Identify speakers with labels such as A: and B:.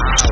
A: out.